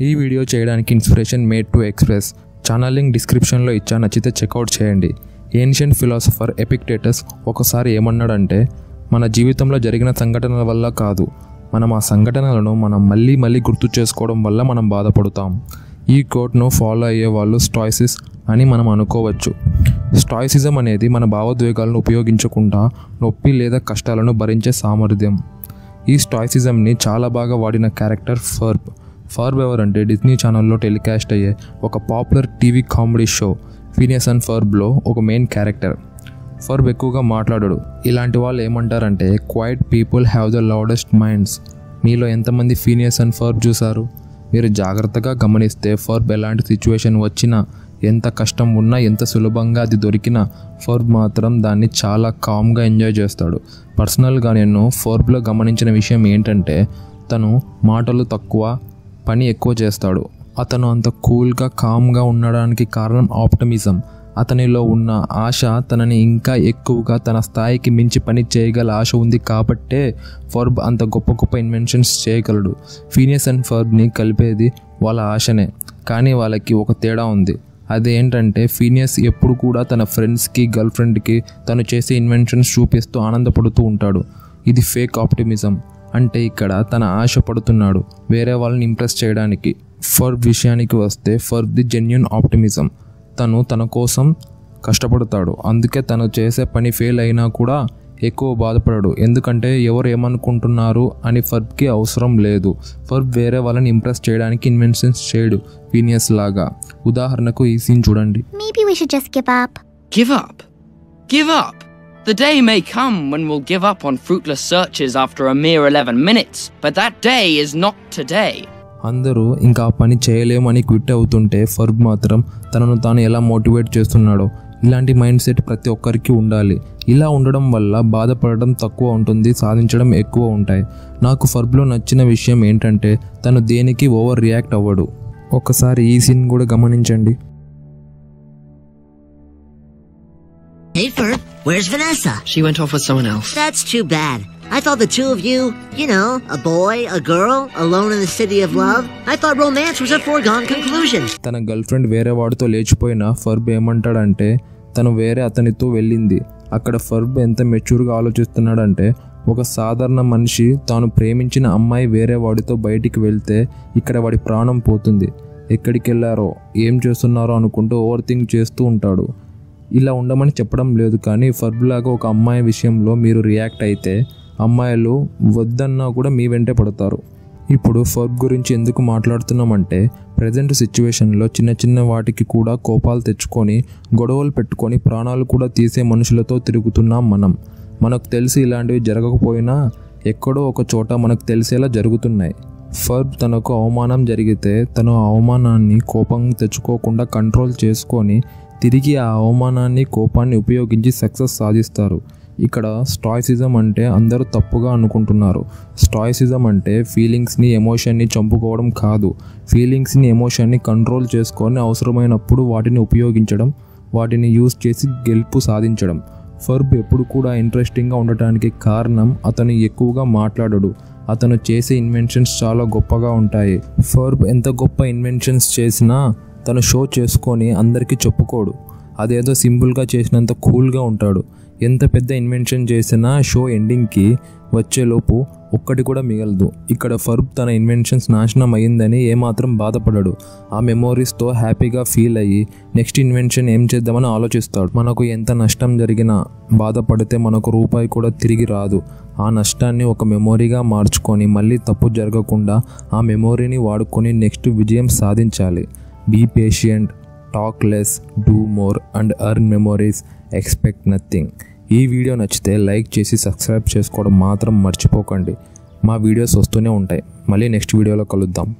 ఈ వీడియో చేయడానికి inspiration made to express. Channel link డిస్క్రిప్షన్లో ఇచ్చా నచ్చితే చెక్అవుట్ చేయండి. ఏన్షియంట్ ఫిలాసఫర్ ఎపిక్టేటస్ ఒకసారి ఏమన్నాడంటే మన జీవితంలో జరిగిన సంఘటనల వల్ల కాదు. మనం ఆ సంఘటనలను మనం మళ్ళీ మళ్ళీ గుర్తు చేసుకోవడం వల్ల మనం బాధపడతాం. ఈ కోట్ను ఫాలో అయ్యే వాళ్ళు స్టాయిసిస్ అని మనం అనుకోవచ్చు. స్టాయిసిజం అనేది మన భావోద్వేగాలను ఉపయోగించకుండా నొప్పి లేదా కష్టాలను భరించే సామర్థ్యం. ఈ స్టాయిసిజంని చాలా బాగా వాడిన క్యారెక్టర్ ఫర్బ్. ఫర్బ్ ఎవరంటే డిస్నీ ఛానల్లో టెలికాస్ట్ అయ్యే ఒక popular TV comedy show Phineas and ఫర్బ్లో ఒక మెయిన్ క్యారెక్టర్ ఫర్బ్ ఎక్కువగా మాట్లాడడు. ఇలాంటి వాళ్ళు ఏమంటారంటే quiet people have the loudest minds మీలో ఎంతమంది ఫీనియస్ అండ్ ఫర్బ్ చూసారు మీరు జాగ్రత్తగా గమనిస్తే ఫర్బ్ ఎలాంటి సిచ్యువేషన్ వచ్చినా ఎంత కష్టం ఉన్నా ఎంత సులభంగా అది దొరికినా ఫర్బ్ మాత్రం దాన్ని చాలా కామ్గా ఎంజాయ్ చేస్తాడు. పర్సనల్గా నేను ఫర్బ్లో గమనించిన విషయం ఏంటంటే తను మాటలు తక్కువ పని ఎక్కువ చేస్తాడు. అతను అంత కూల్గా కామ్గా ఉండడానికి కారణం ఆప్టమిజం. అతనిలో ఉన్న ఆశ తనని ఇంకా ఎక్కువగా తన స్థాయికి మించి పని చేయగల ఆశ ఉంది కాబట్టే ఫర్బ్ అంత గొప్ప గొప్ప ఇన్వెన్షన్స్ చేయగలడు. ఫీనియస్ అండ్ ఫర్బ్ని కలిపేది వాళ్ళ ఆశనే కానీ వాళ్ళకి ఒక తేడా ఉంది. అదేంటంటే ఫీనియస్ ఎప్పుడు కూడా తన ఫ్రెండ్స్కి గర్ల్ ఫ్రెండ్కి తను చేసే ఇన్వెన్షన్స్ చూపిస్తూ ఆనందపడుతూ ఉంటాడు. ఇది ఫేక్ ఆప్టిమిజం. అంటే ఇక్కడ తన ఆశ పడుతున్నాడు. వేరే వాళ్ళని ఇంప్రెస్ చేయడానికి ఫర్బ్ విషయానికి వస్తే ఫర్బ్ ది జెన్యున్ ఆప్టిమిజం తను తన కోసం కష్టపడతాడు. అందుకే తను చేసే పని ఫెయిల్ అయినా కూడా ఎక్కువ బాధపడడు. ఎందుకంటే ఎవరు ఏమనుకుంటున్నారు అని ఫర్బ్కి అవసరం లేదు. ఫర్బ్ వేరే వాళ్ళని ఇంప్రెస్ చేయడానికి ఇన్వెన్షన్స్ చేయడు. ఫీనియస్ లాగా. ఉదాహరణకు ఈ సీన్ చూడండి. Maybe we should just give up. Give up? Give up? The day may come when we'll give up on fruitless searches after a mere 11 minutes, but that day is not today. అందరూ ఇంకా పని చేయలేమని quit అవుతుంటే Ferb మాత్రం తనను తాను ఎలా motivate చేస్తున్నాడో ఇలాంటి మైండ్ సెట్ ప్రతి ఒక్కరికి ఉండాలి. ఇలా ఉండడం వల్ల బాధపడడం తక్కువ ఉంటుంది సాధించడం ఎక్కువ ఉంటాయి. నాకు ఫర్బ్లో నచ్చిన విషయం ఏంటంటే తను దేనికి ఓవర్ రియాక్ట్ అవ్వడు. ఒకసారి ఈ సీన్ కూడా గమనించండి. Where's Vanessa? She went off with someone else. That's too bad. I thought the two of you, you know, a boy, a girl, alone in the city of love, I thought romance was a foregone conclusion. తన girlfriend వేరే వాడితో లేచిపోయిన Ferb ఏమంటాడంటే తను వేరే అతనితో వెళ్ళింది అక్కడ Ferb ఎంత మెచ్యూర్గా ఆలోచిస్తున్నాడంటే ఒక సాధారణ మనిషి తాను ప్రేమించిన అమ్మాయి వేరే వాడితో బయటికి వెళ్తే ఇక్కడ వాడి ప్రాణం పోతుంది ఎక్కడికి వెళ్ళారో ఏం చేస్తున్నారో అనుకుంటూ ఓవర్ థింక్ చేస్తూ ఉంటాడు ఇలా ఉండమని చెప్పడం లేదు కానీ ఫర్బ్ లాగా ఒక అమ్మాయి విషయంలో మీరు రియాక్ట్ అయితే అమ్మాయిలు వద్దన్నా కూడా మీ వెంటే పడతారు. ఇప్పుడు ఫర్బ్ గురించి ఎందుకు మాట్లాడుతున్నామంటే ప్రజెంట్ సిచ్యువేషన్లో చిన్న చిన్న వాటికి కూడా కోపాలు తెచ్చుకొని గొడవలు పెట్టుకొని ప్రాణాలు కూడా తీసే మనుషులతో తిరుగుతున్నాం మనం. మనకు తెలిసి ఇలాంటివి జరగకపోయినా ఎక్కడో ఒక చోట మనకు తెలిసేలా జరుగుతున్నాయి. ఫర్బ్ తనకు అవమానం జరిగితే తను అవమానాన్ని కోపం తెచ్చుకోకుండా కంట్రోల్ చేసుకొని తిరిగి ఆ అవమానాన్ని కోపాన్ని ఉపయోగించి సక్సెస్ సాధిస్తారు. ఇక్కడ స్టాయిసిజం అంటే అందరూ తప్పుగా అనుకుంటున్నారు. స్టాయిసిజం అంటే ఫీలింగ్స్ని ఎమోషన్ని చంపుకోవడం కాదు. ఫీలింగ్స్ని ఎమోషన్ని కంట్రోల్ చేసుకొని అవసరమైనప్పుడు వాటిని ఉపయోగించడం వాటిని యూజ్ చేసి గెలుపు సాధించడం. ఫర్బ్ ఎప్పుడు కూడా ఇంట్రెస్టింగ్గా ఉండటానికి కారణం అతను ఎక్కువగా మాట్లాడడు. అతను చేసే ఇన్వెన్షన్స్ చాలా గొప్పగా ఉంటాయి. ఫర్బ్ ఎంత గొప్ప ఇన్వెన్షన్స్ చేసినా తను షో చేసుకొని అందరికీ చెప్పుకోడు. అదేదో సింపుల్గా చేసినంత కూల్గా ఉంటాడు. ఎంత పెద్ద ఇన్వెన్షన్ చేసినా షో ఎండింగ్కి వచ్చేలోపు ఒక్కటి కూడా మిగలదు. ఇక్కడ ఫర్బ్ తన ఇన్వెన్షన్స్ నాశనం అయ్యిందని ఏమాత్రం బాధపడడు. ఆ మెమోరీస్తో హ్యాపీగా ఫీల్ అయ్యి నెక్స్ట్ ఇన్వెన్షన్ ఏం చేద్దామని ఆలోచిస్తాడు. మనకు ఎంత నష్టం జరిగినా బాధపడితే మనకు రూపాయి కూడా తిరిగి రాదు. ఆ నష్టాన్ని ఒక మెమొరీగా మార్చుకొని మళ్ళీ తప్పు జరగకుండా ఆ మెమొరీని వాడుకొని నెక్స్ట్ విజయం సాధించాలి. Be patient talk less do more and earn memories expect nothing ఈ వీడియో నచ్చితే లైక్ చేసి సబ్స్క్రైబ్ చేసుకోవడం మాత్రం మర్చిపోకండి. మా వీడియోస్ వస్తూనే ఉంటాయి. మళ్ళీ నెక్స్ట్ వీడియోలో కలుద్దాం.